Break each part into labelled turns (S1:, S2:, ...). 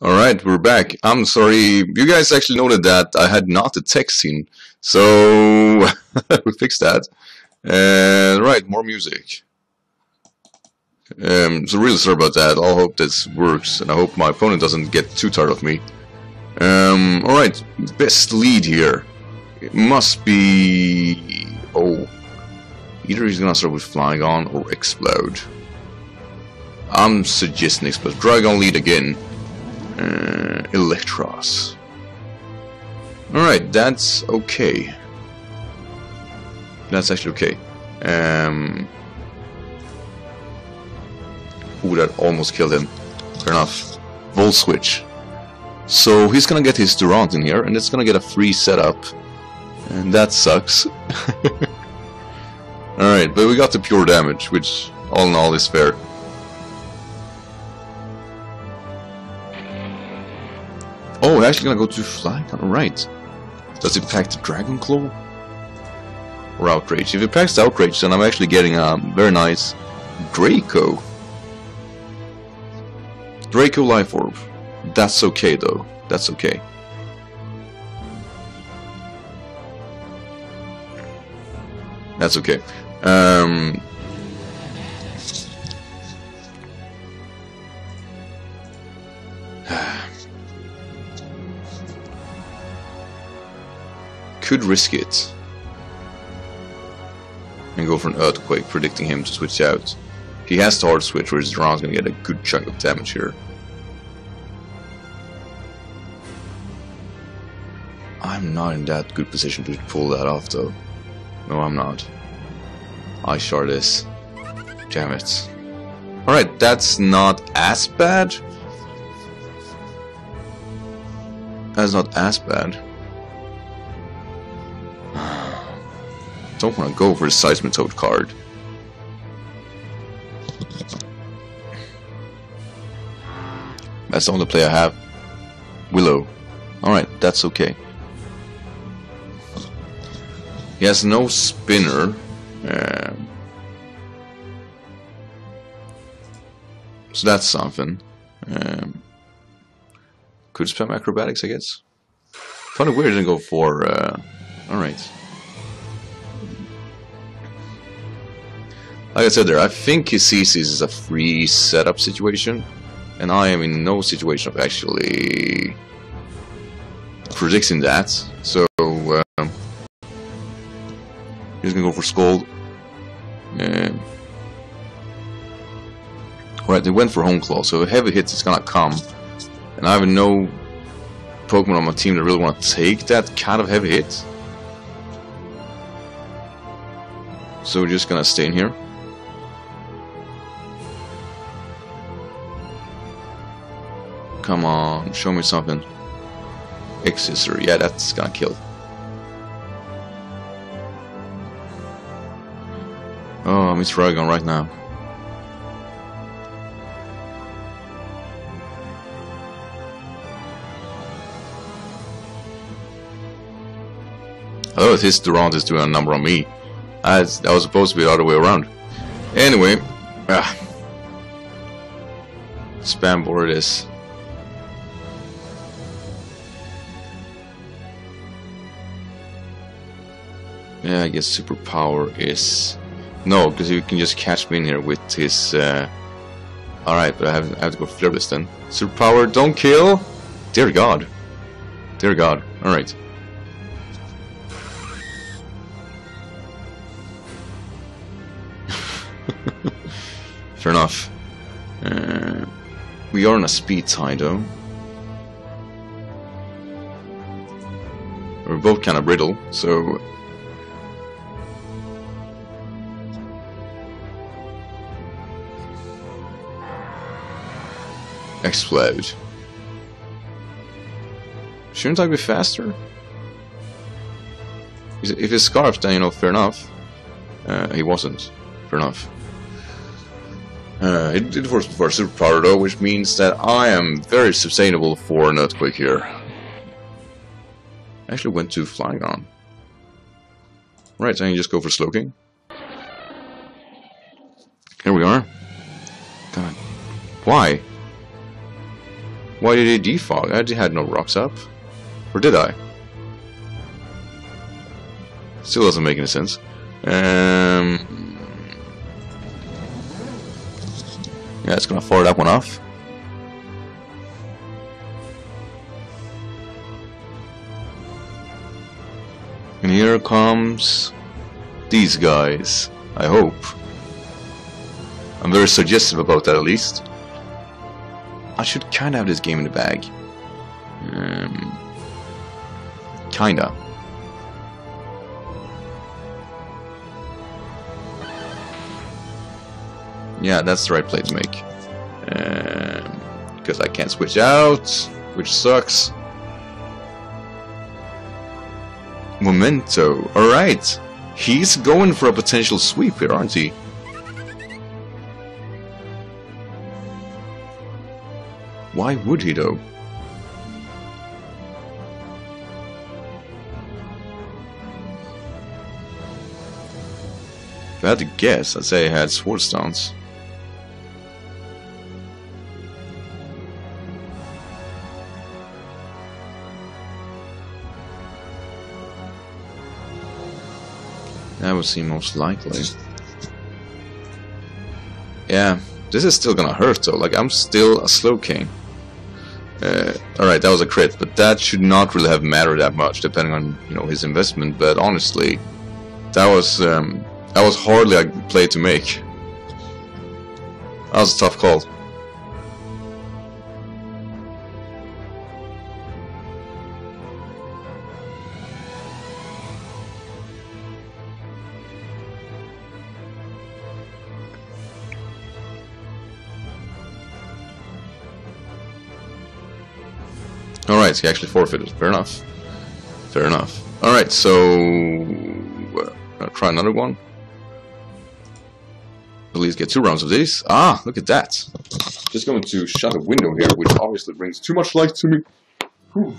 S1: Alright, we're back. I'm sorry, you guys actually noted that I had not a text scene, so we fixed that. And right, more music. Um, so really sorry about that, I'll hope this works, and I hope my opponent doesn't get too tired of me. Um, alright, best lead here. It must be... oh... Either he's gonna start with Flygon or Exploud. I'm suggesting Exploud. Dragon lead again. Uh, Eelektross. Alright, that's okay. That's actually okay. Um, ooh, that almost killed him. Fair enough. Volt switch. So he's gonna get his Durant in here, and it's gonna get a free setup. And that sucks. Alright, but we got the pure damage, which all in all is fair. Oh, we're actually gonna go to Flygon, right. Does it pack the Dragon Claw? Or Outrage? If it packs Outrage, then I'm actually getting a very nice Draco. Draco Life Orb. That's okay though. That's okay. That's okay. Um, could risk it and go for an earthquake, predicting him to switch out. He has to hard switch, his Durant's gonna get a good chunk of damage here. I'm not in that good position to pull that off though. No, I'm not. I sure this. Damn it. Alright, that's not as bad. That's not as bad. Don't want to go for the Seismitoad card. That's the only play I have. Willow. Alright, that's okay. He has no spinner. Um, so that's something. Um, could spam acrobatics, I guess. Funny weird didn't go for. Uh, Alright. Like I said there, I think his CCs is a free setup situation, and I am in no situation of actually predicting that. So, um, he's gonna go for Scald. Um, right, they went for Hone Claw, so heavy hits is gonna come, and I have no Pokemon on my team that really want to take that kind of heavy hit. So we're just gonna stay in here. Come on, show me something. X-Scissor, yeah, that's gonna kill. Oh, I'm Dragon right now. Oh, this Durant is doing a number on me. I, that was supposed to be the other way around. Anyway, ah. spam board is Yeah, I guess superpower is... No, because you can just catch me in here with his... Uh... Alright, but I have, I have to go fearless then. Superpower, don't kill! Dear God. Dear God. Alright. Fair enough. Uh, we are on a speed tie though. We're both kind of brittle, so explode. Shouldn't I be faster? If he's scarfed, then you know, fair enough. Uh, he wasn't. Fair enough. Uh, it, it was for superpower though, which means that I am very sustainable for an earthquake here. I actually went to Flygon. Right, so I can just go for Slowking. Here we are. God. Why? Why did he defog? I had no rocks up. Or did I? Still doesn't make any sense. Um, yeah, it's gonna fire that one off. And here comes these guys, I hope. I'm very suggestive about that at least. I should kinda have this game in the bag. Um, kinda. Yeah, that's the right play to make. Um, because I can't switch out, which sucks. Memento. Alright. He's going for a potential sweep here, aren't he? Why would he though? If I had to guess, I'd say he had Swords Dance. That would seem most likely. Yeah, this is still gonna hurt though, like I'm still a Slowking. Uh, Alright, that was a crit, but that should not really have mattered that much depending on, you know, his investment, but honestly, that was, um, that was hardly a play to make. That was a tough call. He actually forfeited. Fair enough. Fair enough. Alright, so... Uh, try another one. At least get two rounds of these. Ah, look at that. Just going to shut a window here, which obviously brings too much light to me. Whew.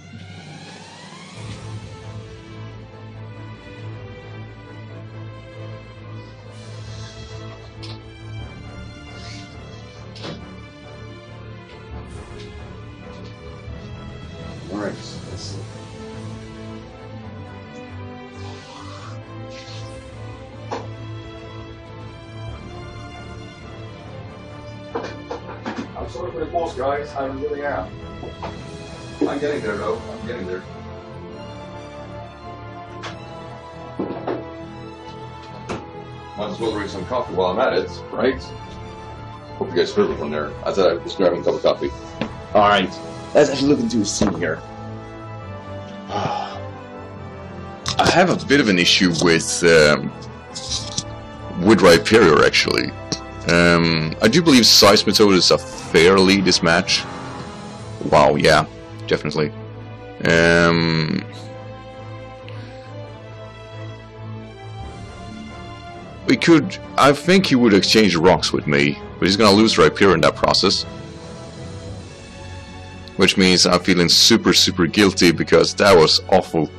S1: I'm sorry for the pause, guys. I really am. I'm getting there, though. I'm getting there. Might as well drink some coffee while I'm at it, right? Hope you guys heard me from there. I thought I was grabbing a cup of coffee. Alright, let's actually look into a scene here. I have a bit of an issue with um, with Rhyperior, actually. Um, I do believe Seismitoad is a fair lead this match. Wow, yeah, definitely. Um, we could... I think he would exchange rocks with me, but he's gonna lose Rhyperior in that process. Which means I'm feeling super, super guilty because that was awful.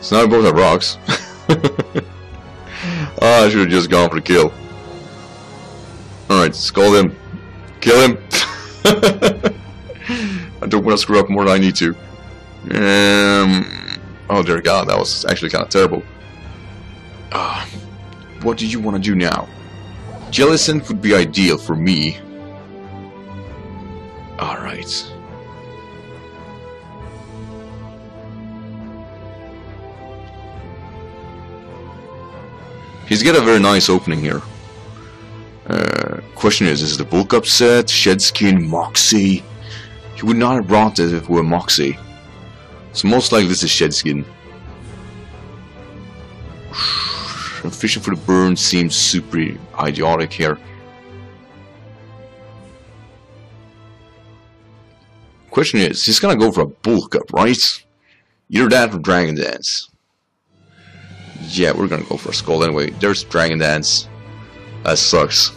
S1: So now we both have rocks. oh, I should have just gone for the kill. Alright, Scald him. Kill him. I don't want to screw up more than I need to. Um, oh dear god, that was actually kind of terrible. Uh, what do you want to do now? Jellicent would be ideal for me. Alright. He's got a very nice opening here. Uh, question is, is the bulk upset? Shedskin, Moxie? He would not have brought this if it were Moxie. So most likely this is Shedskin. Fishing for the burn seems super idiotic here. Question is, he's gonna go for a bulk up, right? Either that or Dragon Dance. Yeah, we're gonna go for a skull anyway. There's Dragon Dance. That sucks.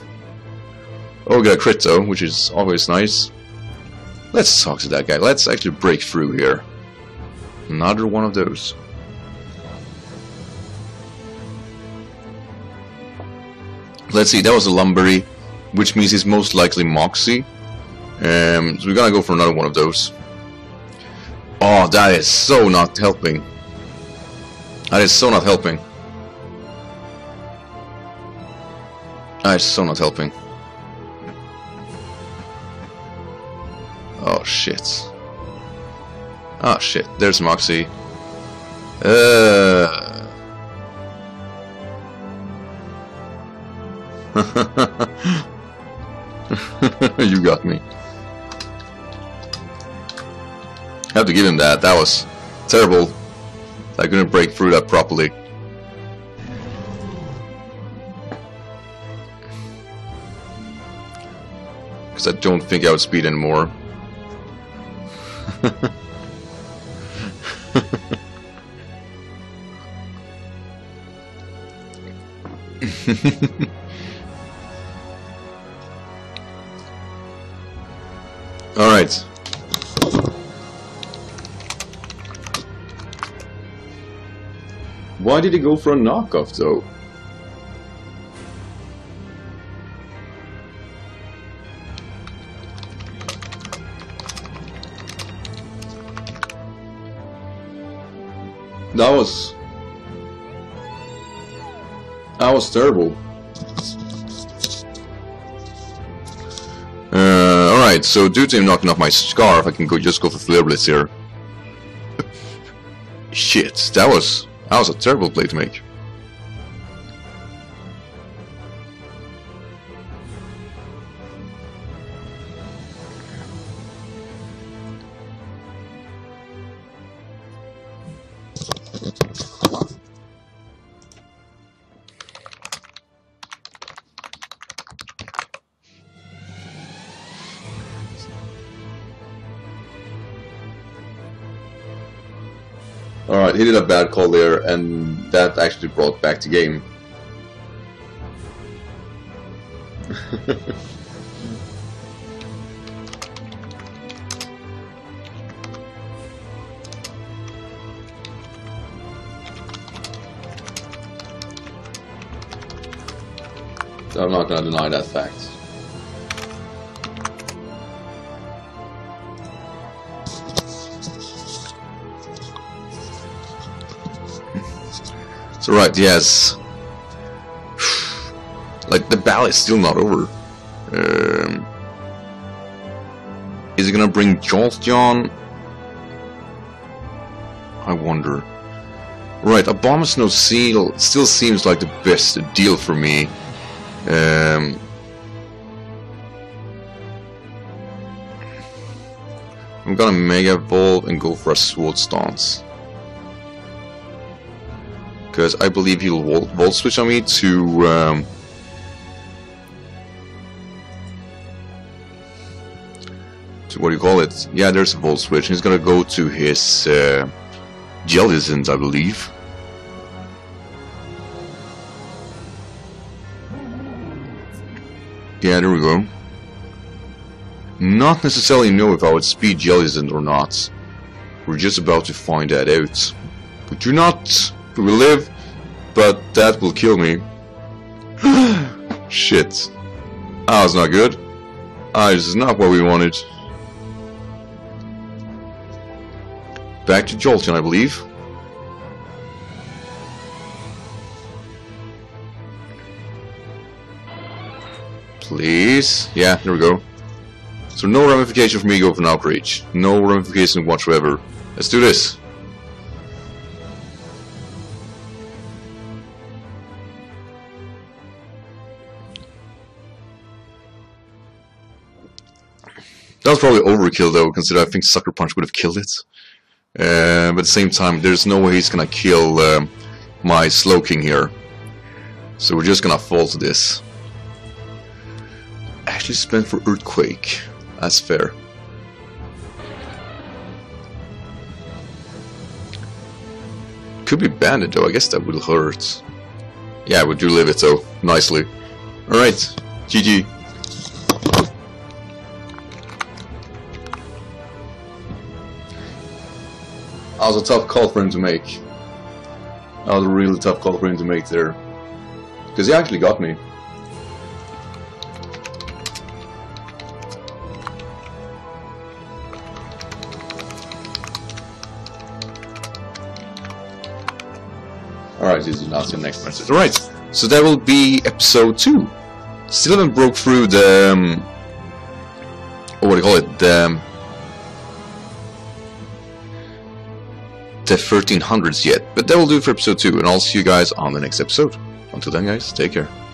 S1: Oh, we got a crit though, which is always nice. Let's talk to that guy. Let's actually break through here. Another one of those. Let's see, that was a Lumberry. which means he's most likely Moxie. Um, so we're gonna go for another one of those. Oh, that is so not helping. That is so not helping. That is so not helping. Oh shit. Oh shit, there's Moxie. Uh... you got me. I have to give him that. That was terrible. I couldn't break through that properly. I don't think I would speed anymore. Alright. Why did he go for a knockoff though? That was... That was terrible. Uh, alright, so due to him knocking off my scarf, I can go just go for Flare Blitz here. Shit, that was... That was a terrible play to make. Alright, he did a bad call there, and that actually brought back the game. I'm not gonna deny that fact. So right, yes. like the battle is still not over. Um, is it gonna bring Jolteon? I wonder. Right, Abomasnow Seal still seems like the best deal for me. Um, I'm gonna Mega Evolve and go for a Swords Dance because I believe he'll volt, volt switch on me to um, to what do you call it? Yeah, there's a volt switch. He's gonna go to his uh, I believe. Yeah, there we go. Not necessarily know if I would speed Jellicent or not. We're just about to find that out. But do not we live, but that will kill me. Shit. That was not good. This is not what we wanted. Back to Jolteon, I believe. Please. Yeah, there we go. So no ramification for me go for an outrage. No ramification whatsoever. Let's do this. That was probably overkill though, considering I think Sucker Punch would have killed it. Uh, but at the same time, there's no way he's gonna kill um, my Slowking here. So we're just gonna fall to this. Actually spent for Earthquake. That's fair. Could be Banded though, I guess that will hurt. Yeah, we do live it though, nicely. Alright, GG. was a tough call for him to make. That was a really tough call for him to make there. Because he actually got me. Alright, this is not the next message. Alright, so that will be episode 2. Still haven't broke through the... Um, what do you call it? The um, the 1300s yet, but that will do for episode 2, and I'll see you guys on the next episode. Until then guys, take care.